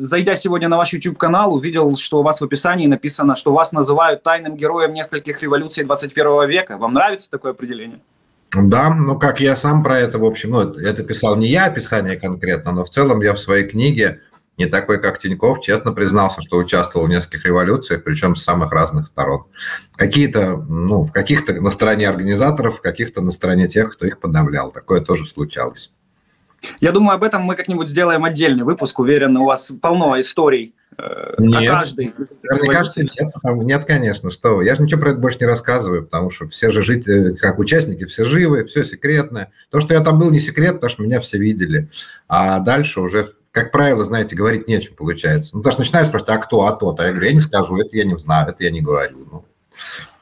зайдя сегодня на ваш YouTube-канал, увидел, что у вас в описании написано, что вас называют тайным героем нескольких революций 21 века. Вам нравится такое определение? Да, ну как я сам про это, в общем, ну это писал не я, описание конкретно, но в целом я в своей книге не такой, как Тиньков, честно признался, что участвовал в нескольких революциях, причем с самых разных сторон. Какие-то, ну, в каких-то на стороне организаторов, в каких-то на стороне тех, кто их подавлял. Такое тоже случалось. Я думаю, об этом мы как-нибудь сделаем отдельный выпуск. Уверен, у вас полно историй э, нет, каждой. Мне кажется, нет, нет, конечно, что вы. Я же ничего про это больше не рассказываю, потому что все же жители, как участники, все живы, все секретное. То, что я там был, не секрет, потому что меня все видели. А дальше уже, как правило, знаете, говорить нечем получается. Ну, потому что начинают спрашивать, а кто, а тот? А я говорю, я не скажу, это я не знаю, это я не говорю. Ну,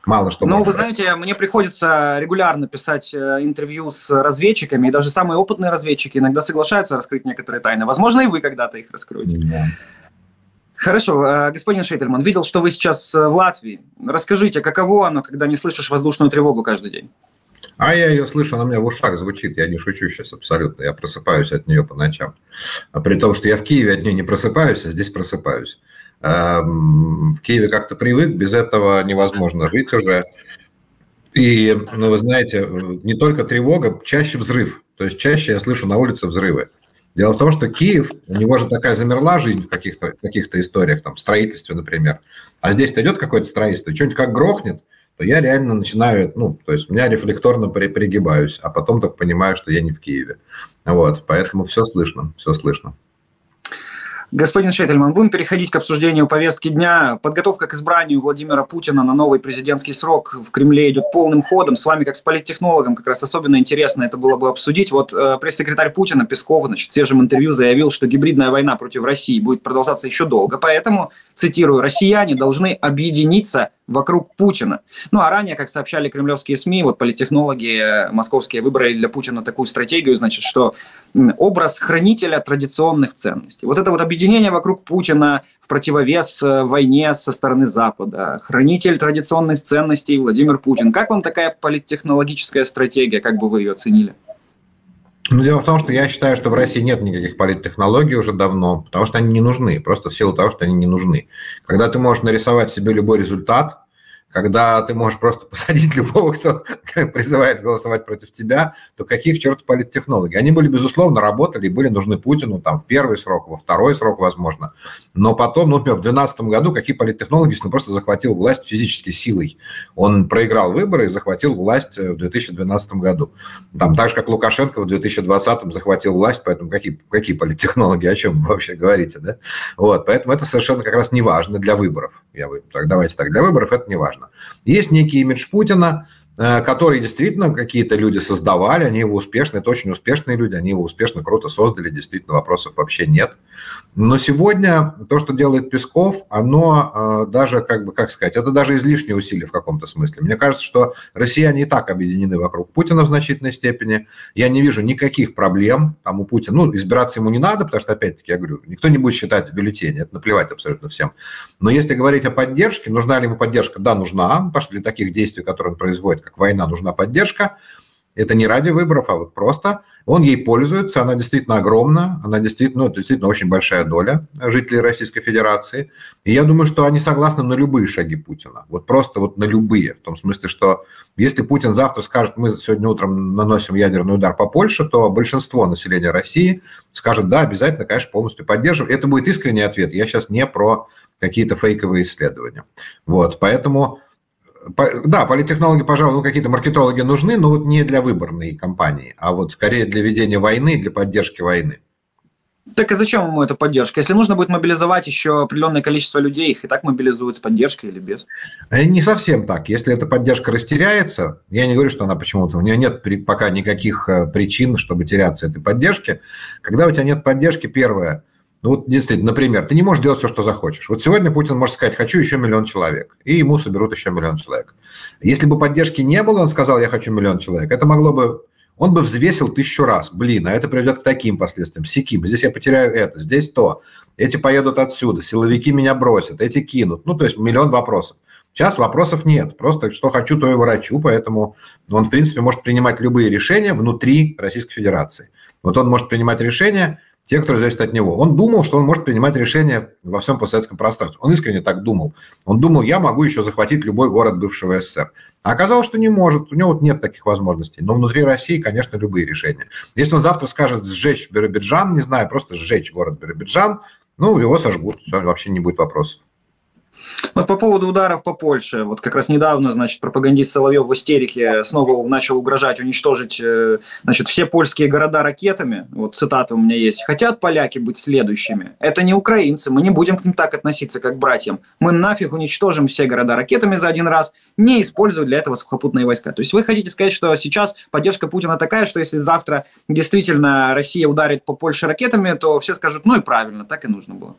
мало что. Ну, вы знаете, мне приходится регулярно писать э, интервью с разведчиками, и даже самые опытные разведчики иногда соглашаются раскрыть некоторые тайны. Возможно, и вы когда-то их раскроете. Хорошо, э, господин Шейтельман, видел, что вы сейчас э, в Латвии. Расскажите, каково оно, когда не слышишь воздушную тревогу каждый день? А я ее слышу, она у меня в ушах звучит, я не шучу сейчас абсолютно, я просыпаюсь от нее по ночам. А при том, что я в Киеве от нее не просыпаюсь, а здесь просыпаюсь. Эм, в Киеве как-то привык, без этого невозможно жить уже. И, ну, вы знаете, не только тревога, чаще взрыв. То есть чаще я слышу на улице взрывы. Дело в том, что Киев, у него же такая замерла жизнь в каких-то каких историях, там, в строительстве, например. А здесь-то идет какое-то строительство, что-нибудь как грохнет, то я реально начинаю, ну, то есть меня рефлекторно при, пригибаюсь, а потом только понимаю, что я не в Киеве. Вот, поэтому все слышно, все слышно. Господин Шетельман, будем переходить к обсуждению повестки дня. Подготовка к избранию Владимира Путина на новый президентский срок в Кремле идет полным ходом. С вами, как с политтехнологом, как раз особенно интересно это было бы обсудить. Вот э, пресс-секретарь Путина Песков значит, в свежем интервью заявил, что гибридная война против России будет продолжаться еще долго. Поэтому, цитирую, «россияне должны объединиться вокруг Путина. Ну а ранее, как сообщали кремлевские СМИ, вот политтехнологи э, московские выбрали для Путина такую стратегию, значит, что образ хранителя традиционных ценностей. Вот это вот объединение вокруг Путина в противовес э, войне со стороны Запада. Хранитель традиционных ценностей Владимир Путин. Как вам такая политтехнологическая стратегия, как бы вы ее оценили? Ну, дело в том, что я считаю, что в России нет никаких политтехнологий уже давно, потому что они не нужны, просто в силу того, что они не нужны. Когда ты можешь нарисовать себе любой результат, когда ты можешь просто посадить любого, кто призывает голосовать против тебя, то каких черт политтехнологий? Они были, безусловно, работали и были нужны Путину там в первый срок, во второй срок, возможно. Но потом, ну, например, в 2012 году какие политтехнологии, он просто захватил власть физически силой. Он проиграл выборы и захватил власть э, в 2012 году. Там так же, как Лукашенко в 2020 захватил власть, поэтому какие, какие политтехнологии, о чем вы вообще говорите, да? Вот, поэтому это совершенно как раз не важно для выборов. Я, так, давайте так, для выборов это не важно важно. Есть некий имидж Путина, который действительно какие-то люди создавали, они его успешно, это очень успешные люди, они его успешно, круто создали, действительно вопросов вообще нет. Но сегодня то, что делает Песков, оно э, даже, как бы, как сказать, это даже излишние усилия в каком-то смысле. Мне кажется, что россияне и так объединены вокруг Путина в значительной степени. Я не вижу никаких проблем там у Путина. Ну, избираться ему не надо, потому что, опять-таки, я говорю, никто не будет считать бюллетени, это наплевать абсолютно всем. Но если говорить о поддержке, нужна ли ему поддержка? Да, нужна, потому что для таких действий, которые он производит, как война, нужна поддержка. Это не ради выборов, а вот просто он ей пользуется, она действительно огромна, она действительно, ну, это действительно очень большая доля жителей Российской Федерации. И я думаю, что они согласны на любые шаги Путина. Вот просто вот на любые. В том смысле, что если Путин завтра скажет, мы сегодня утром наносим ядерный удар по Польше, то большинство населения России скажет, да, обязательно, конечно, полностью поддерживаем. Это будет искренний ответ. Я сейчас не про какие-то фейковые исследования. Вот, поэтому да, политтехнологи, пожалуй, ну, какие-то маркетологи нужны, но вот не для выборной кампании, а вот скорее для ведения войны, для поддержки войны. Так и зачем ему эта поддержка? Если нужно будет мобилизовать еще определенное количество людей, их и так мобилизуют с поддержкой или без? Э, не совсем так. Если эта поддержка растеряется, я не говорю, что она почему-то... У нее нет пока никаких э, причин, чтобы теряться этой поддержки. Когда у тебя нет поддержки, первое – ну вот действительно, например, ты не можешь делать все, что захочешь. Вот сегодня Путин может сказать, хочу еще миллион человек, и ему соберут еще миллион человек. Если бы поддержки не было, он сказал, я хочу миллион человек, это могло бы он бы взвесил тысячу раз. Блин, а это приведет к таким последствиям. Сиким. Здесь я потеряю это, здесь то. Эти поедут отсюда, силовики меня бросят, эти кинут. Ну, то есть миллион вопросов. Сейчас вопросов нет. Просто что хочу, то и ворочу. Поэтому он, в принципе, может принимать любые решения внутри Российской Федерации. Вот он может принимать решения, те, которые зависят от него. Он думал, что он может принимать решения во всем постсоветском пространстве. Он искренне так думал. Он думал, я могу еще захватить любой город бывшего СССР. А оказалось, что не может. У него вот нет таких возможностей. Но внутри России, конечно, любые решения. Если он завтра скажет сжечь Биробиджан, не знаю, просто сжечь город Биробиджан, ну, его сожгут. Все, вообще не будет вопросов. Вот по поводу ударов по Польше. Вот как раз недавно, значит, пропагандист Соловьев в истерике снова начал угрожать уничтожить, э, значит, все польские города ракетами. Вот цитата у меня есть. Хотят поляки быть следующими. Это не украинцы. Мы не будем к ним так относиться, как братьям. Мы нафиг уничтожим все города ракетами за один раз, не используя для этого сухопутные войска. То есть вы хотите сказать, что сейчас поддержка Путина такая, что если завтра действительно Россия ударит по Польше ракетами, то все скажут, ну и правильно, так и нужно было.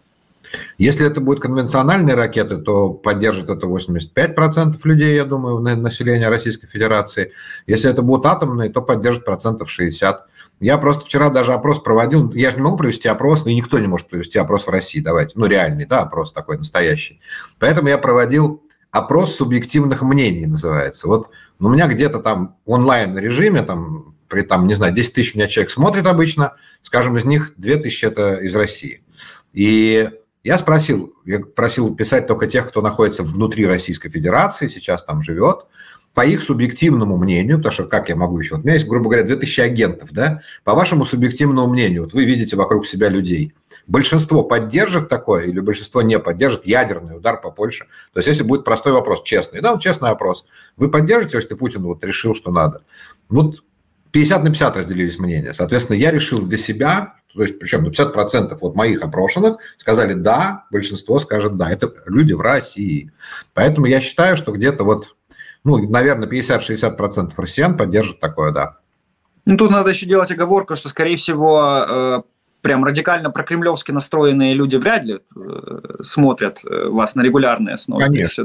Если это будут конвенциональные ракеты, то поддержит это 85% людей, я думаю, населения Российской Федерации. Если это будут атомные, то поддержит процентов 60. Я просто вчера даже опрос проводил. Я же не могу провести опрос, и никто не может провести опрос в России. Давайте, ну реальный, да, опрос такой настоящий. Поэтому я проводил опрос субъективных мнений, называется. Вот у меня где-то там в онлайн-режиме, там, при там, не знаю, 10 тысяч меня человек смотрит обычно, скажем, из них 2 тысячи это из России. И я спросил, я просил писать только тех, кто находится внутри Российской Федерации, сейчас там живет, по их субъективному мнению, потому что как я могу еще, вот у меня есть, грубо говоря, 2000 агентов, да, по вашему субъективному мнению, вот вы видите вокруг себя людей, большинство поддержит такое или большинство не поддержит ядерный удар по Польше? То есть если будет простой вопрос, честный, да, вот честный вопрос, вы поддержите, если Путин вот решил, что надо? Вот 50 на 50 разделились мнения. Соответственно, я решил для себя, то есть причем 50% вот моих опрошенных сказали да, большинство скажет да. Это люди в России. Поэтому я считаю, что где-то вот, ну, наверное, 50-60% россиян поддержат такое да. Ну, тут надо еще делать оговорку, что, скорее всего, э, прям радикально прокремлевски настроенные люди вряд ли э, смотрят э, вас на регулярной основе. Конечно.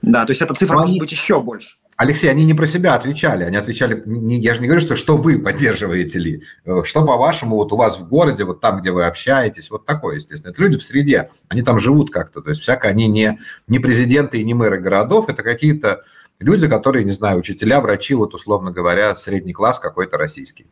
Да, то есть эта цифра Они... может быть еще больше. Алексей, они не про себя отвечали, они отвечали, я же не говорю, что что вы поддерживаете ли, э, что по-вашему вот у вас в городе, вот там, где вы общаетесь, вот такое, естественно. Это люди в среде, они там живут как-то, то есть всяко они не, не президенты и не мэры городов, это какие-то люди, которые, не знаю, учителя, врачи, вот условно говоря, средний класс какой-то российский.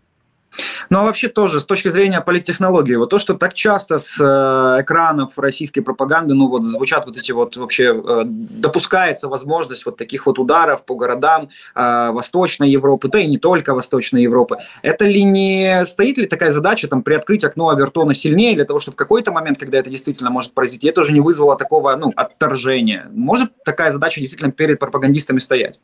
Ну а вообще тоже с точки зрения политтехнологии, вот то, что так часто с э, экранов российской пропаганды, ну вот звучат вот эти вот вообще, э, допускается возможность вот таких вот ударов по городам э, Восточной Европы, да и не только Восточной Европы. Это ли не стоит ли такая задача там приоткрыть окно Авертона сильнее для того, чтобы в какой-то момент, когда это действительно может произойти, это уже не вызвало такого, ну, отторжения? Может такая задача действительно перед пропагандистами стоять?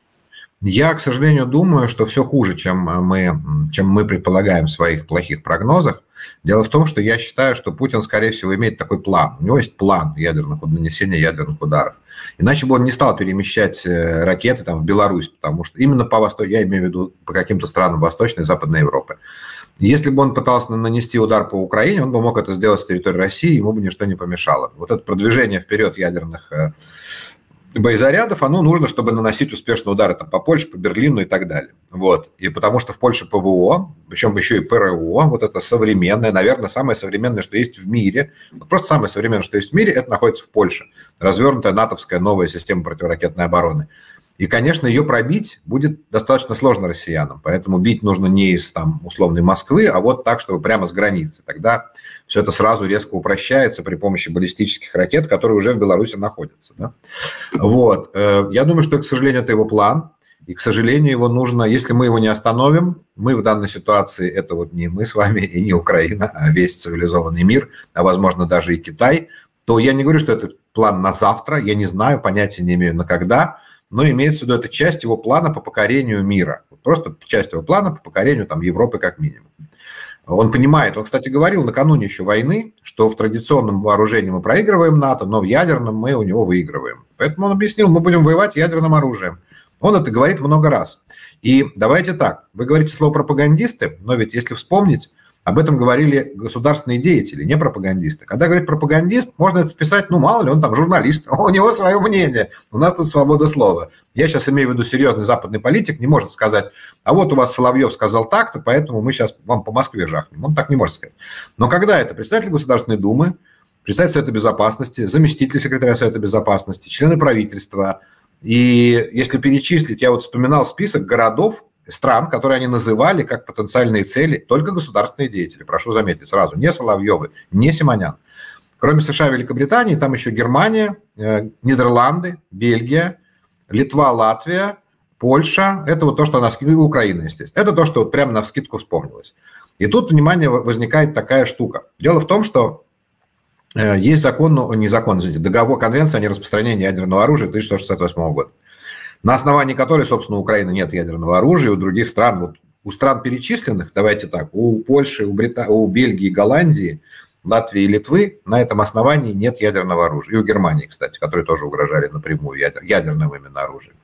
Я, к сожалению, думаю, что все хуже, чем мы, чем мы предполагаем в своих плохих прогнозах. Дело в том, что я считаю, что Путин, скорее всего, имеет такой план. У него есть план ядерных, нанесения ядерных ударов. Иначе бы он не стал перемещать э, ракеты там, в Беларусь, потому что именно по востоку, я имею в виду по каким-то странам Восточной и Западной Европы. Если бы он пытался нанести удар по Украине, он бы мог это сделать с территории России, ему бы ничто не помешало. Вот это продвижение вперед ядерных э, боезарядов, оно нужно, чтобы наносить успешные удары там, по Польше, по Берлину и так далее. Вот. И потому что в Польше ПВО, причем еще и ПРО, вот это современное, наверное, самое современное, что есть в мире, вот просто самое современное, что есть в мире, это находится в Польше. Развернутая натовская новая система противоракетной обороны. И, конечно, ее пробить будет достаточно сложно россиянам. Поэтому бить нужно не из там, условной Москвы, а вот так, чтобы прямо с границы. Тогда все это сразу резко упрощается при помощи баллистических ракет, которые уже в Беларуси находятся. Да? Вот. Э, я думаю, что, к сожалению, это его план. И, к сожалению, его нужно, если мы его не остановим, мы в данной ситуации, это вот не мы с вами и не Украина, а весь цивилизованный мир, а, возможно, даже и Китай, то я не говорю, что это план на завтра, я не знаю, понятия не имею на когда, но имеется в виду, это часть его плана по покорению мира. Просто часть его плана по покорению там, Европы как минимум. Он понимает, он, кстати, говорил накануне еще войны, что в традиционном вооружении мы проигрываем НАТО, но в ядерном мы у него выигрываем. Поэтому он объяснил, мы будем воевать ядерным оружием. Он это говорит много раз. И давайте так, вы говорите слово пропагандисты, но ведь если вспомнить, об этом говорили государственные деятели, не пропагандисты. Когда говорит пропагандист, можно это списать, ну, мало ли, он там журналист, у него свое мнение, у нас тут свобода слова. Я сейчас имею в виду серьезный западный политик, не может сказать, а вот у вас Соловьев сказал так-то, поэтому мы сейчас вам по Москве жахнем. Он так не может сказать. Но когда это председатель Государственной Думы, председатель Совета Безопасности, заместитель секретаря Совета Безопасности, члены правительства, и если перечислить, я вот вспоминал список городов, стран, которые они называли как потенциальные цели, только государственные деятели, прошу заметить сразу, не Соловьевы, не Симонян. Кроме США и Великобритании, там еще Германия, э, Нидерланды, Бельгия, Литва, Латвия, Польша. Это вот то, что на скидку, Украина, естественно. Это то, что вот прямо на вскидку вспомнилось. И тут, внимание, возникает такая штука. Дело в том, что э, есть закон, ну, не закон, извините, договор Конвенции о нераспространении ядерного оружия 1968 года, на основании которой, собственно, у Украины нет ядерного оружия, у других стран, вот у стран перечисленных, давайте так, у Польши, у, Брита... у Бельгии, Голландии, Латвии и Литвы на этом основании нет ядерного оружия. И у Германии, кстати, которые тоже угрожали напрямую ядерным именно оружием.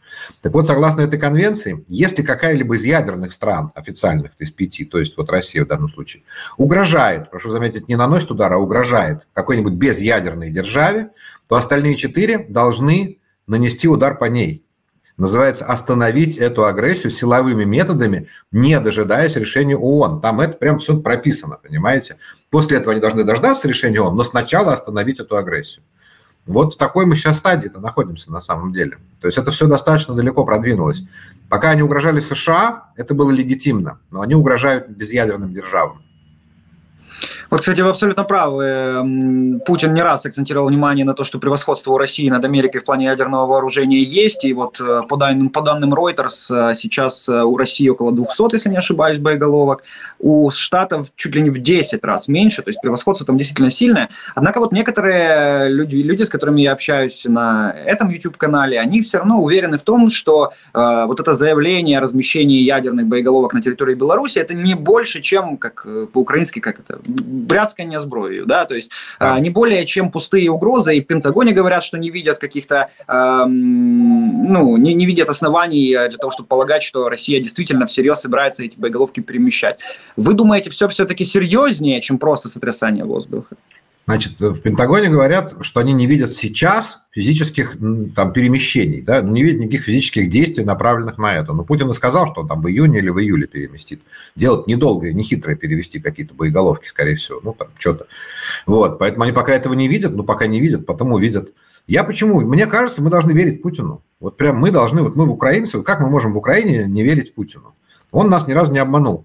Так вот, согласно этой конвенции, если какая-либо из ядерных стран, официальных, из пяти, то есть вот Россия в данном случае, угрожает, прошу заметить, не наносит удар, а угрожает какой-нибудь безъядерной державе, то остальные четыре должны нанести удар по ней. Называется «остановить эту агрессию силовыми методами, не дожидаясь решения ООН». Там это прям все прописано, понимаете? После этого они должны дождаться решения ООН, но сначала остановить эту агрессию. Вот в такой мы сейчас стадии-то находимся на самом деле. То есть это все достаточно далеко продвинулось. Пока они угрожали США, это было легитимно, но они угрожают безъядерным державам. Вот, кстати, вы абсолютно правы. Путин не раз акцентировал внимание на то, что превосходство у России над Америкой в плане ядерного вооружения есть. И вот э, по данным, по данным Reuters э, сейчас э, у России около 200, если не ошибаюсь, боеголовок. У Штатов чуть ли не в 10 раз меньше. То есть превосходство там действительно сильное. Однако вот некоторые люди, люди с которыми я общаюсь на этом YouTube-канале, они все равно уверены в том, что э, вот это заявление о размещении ядерных боеголовок на территории Беларуси это не больше, чем, как по-украински, как это, бряцканье зброей, да, то есть да. не более чем пустые угрозы, и в Пентагоне говорят, что не видят каких-то, э, ну, не, не видят оснований для того, чтобы полагать, что Россия действительно всерьез собирается эти боеголовки перемещать. Вы думаете, все все-таки серьезнее, чем просто сотрясание воздуха? Значит, в Пентагоне говорят, что они не видят сейчас физических там, перемещений, да, не видят никаких физических действий, направленных на это. Но Путин и сказал, что он там в июне или в июле переместит. Делать недолго, не хитро перевести какие-то боеголовки, скорее всего, ну там что-то. Вот, поэтому они пока этого не видят, но пока не видят, потом увидят. Я почему? Мне кажется, мы должны верить Путину. Вот прям мы должны, вот мы в украинцы, как мы можем в Украине не верить Путину? Он нас ни разу не обманул.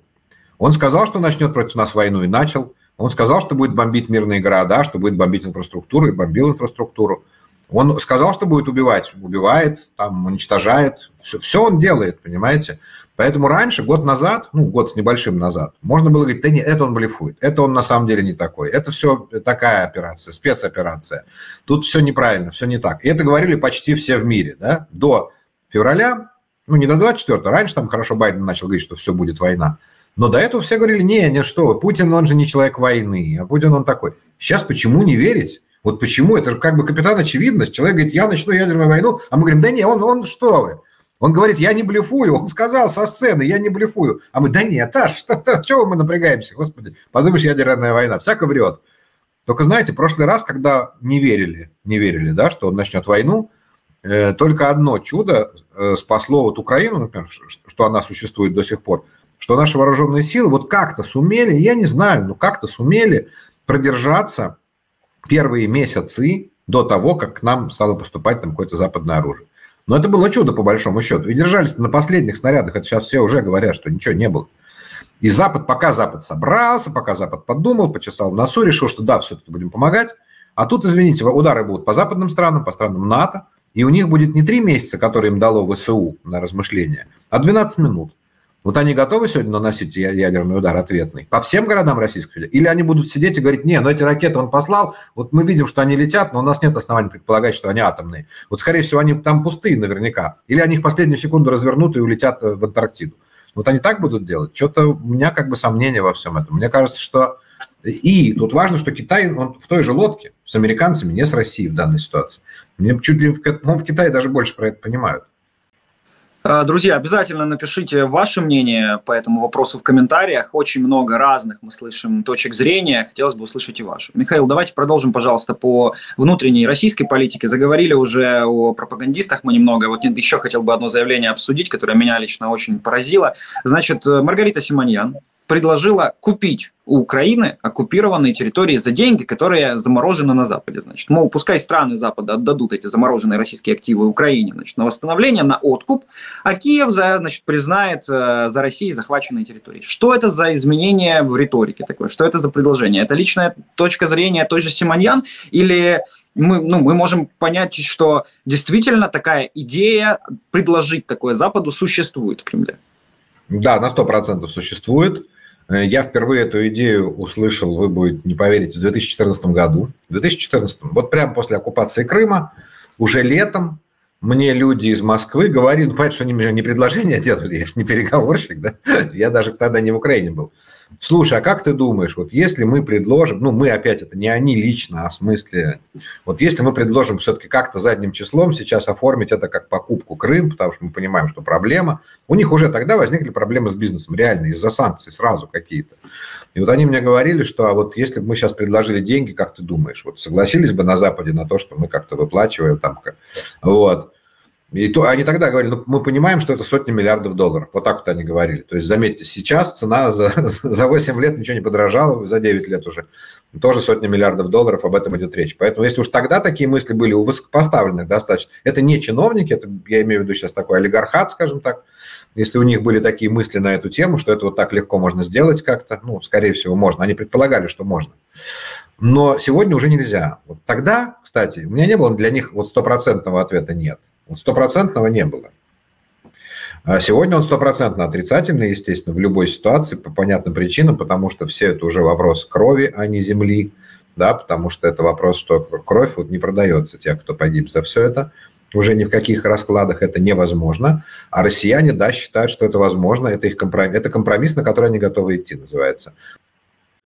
Он сказал, что начнет против нас войну и начал. Он сказал, что будет бомбить мирные города, что будет бомбить инфраструктуру, и бомбил инфраструктуру. Он сказал, что будет убивать, убивает, там, уничтожает. Все, все он делает, понимаете? Поэтому раньше, год назад, ну, год с небольшим назад, можно было говорить, да нет, это он блефует, это он на самом деле не такой, это все такая операция, спецоперация. Тут все неправильно, все не так. И это говорили почти все в мире, да, до февраля, ну, не до 24 раньше там хорошо Байден начал говорить, что все будет война. Но до этого все говорили, не, не что вы, Путин, он же не человек войны, а Путин он такой. Сейчас почему не верить? Вот почему? Это же как бы капитан очевидность. Человек говорит, я начну ядерную войну, а мы говорим, да не, он, он что вы? Он говорит, я не блефую. Он сказал со сцены, я не блефую. А мы, да нет, а что, чего мы напрягаемся? Господи, подумаешь, ядерная война. Всяко врет. Только знаете, прошлый раз, когда не верили, не верили, да, что он начнет войну, э, только одно чудо э, спасло вот Украину, например, что она существует до сих пор – что наши вооруженные силы вот как-то сумели, я не знаю, но как-то сумели продержаться первые месяцы до того, как к нам стало поступать там какое-то западное оружие. Но это было чудо, по большому счету. И держались на последних снарядах. Это сейчас все уже говорят, что ничего не было. И Запад, пока Запад собрался, пока Запад подумал, почесал в носу, решил, что да, все-таки будем помогать. А тут, извините, удары будут по западным странам, по странам НАТО. И у них будет не три месяца, которые им дало ВСУ на размышления, а 12 минут. Вот они готовы сегодня наносить ядерный удар ответный по всем городам Российской Федерации? Или они будут сидеть и говорить, не, ну эти ракеты он послал, вот мы видим, что они летят, но у нас нет оснований предполагать, что они атомные. Вот, скорее всего, они там пустые наверняка. Или они в последнюю секунду развернут и улетят э, в Антарктиду. Вот они так будут делать? Что-то у меня как бы сомнения во всем этом. Мне кажется, что... И тут важно, что Китай он в той же лодке с американцами, не с Россией в данной ситуации. Мне чуть ли в, в Китае даже больше про это понимают. Э, друзья, обязательно напишите ваше мнение по этому вопросу в комментариях. Очень много разных мы слышим точек зрения. Хотелось бы услышать и вашу. Михаил, давайте продолжим, пожалуйста, по внутренней российской политике. Заговорили уже о пропагандистах мы немного. Вот еще хотел бы одно заявление обсудить, которое меня лично очень поразило. Значит, Маргарита Симоньян, предложила купить у Украины оккупированные территории за деньги, которые заморожены на Западе. Значит, мол, пускай страны Запада отдадут эти замороженные российские активы Украине значит, на восстановление, на откуп, а Киев за, значит, признает э, за Россией захваченные территории. Что это за изменение в риторике такое? Что это за предложение? Это личная точка зрения той же Симоньян или мы, ну, мы можем понять, что действительно такая идея предложить такое Западу существует в Кремле? Да, на 100% существует. Э, я впервые эту идею услышал, вы будете не поверить, в 2014 году. В 2014, вот прямо после оккупации Крыма, уже летом, мне люди из Москвы говорили, ну, понятно, что они мне не предложение делали, я же не переговорщик, да, я даже тогда не в Украине был. Слушай, а как ты думаешь, вот если мы предложим, ну мы опять это не они лично, а в смысле, вот если мы предложим все-таки как-то задним числом сейчас оформить это как покупку Крым, потому что мы понимаем, что проблема, у них уже тогда возникли проблемы с бизнесом, реально, из-за санкций сразу какие-то. И вот они мне говорили, что а вот если бы мы сейчас предложили деньги, как ты думаешь, вот согласились бы на Западе на то, что мы как-то выплачиваем там, вот, и то, они тогда говорили, ну, мы понимаем, что это сотни миллиардов долларов. Вот так вот они говорили. То есть, заметьте, сейчас цена за, за 8 лет ничего не подорожала, за 9 лет уже. Тоже сотни миллиардов долларов, об этом идет речь. Поэтому, если уж тогда такие мысли были у высокопоставленных достаточно, это не чиновники, это, я имею в виду сейчас такой олигархат, скажем так, если у них были такие мысли на эту тему, что это вот так легко можно сделать как-то, ну, скорее всего, можно. Они предполагали, что можно. Но сегодня уже нельзя. Вот тогда, кстати, у меня не было для них вот стопроцентного ответа «нет». Стопроцентного не было. А сегодня он стопроцентно отрицательный, естественно, в любой ситуации по понятным причинам, потому что все это уже вопрос крови, а не земли, да, потому что это вопрос, что кровь вот не продается тех, кто погиб за все это уже ни в каких раскладах это невозможно, а россияне, да, считают, что это возможно, это их компромисс, это компромисс, на который они готовы идти, называется.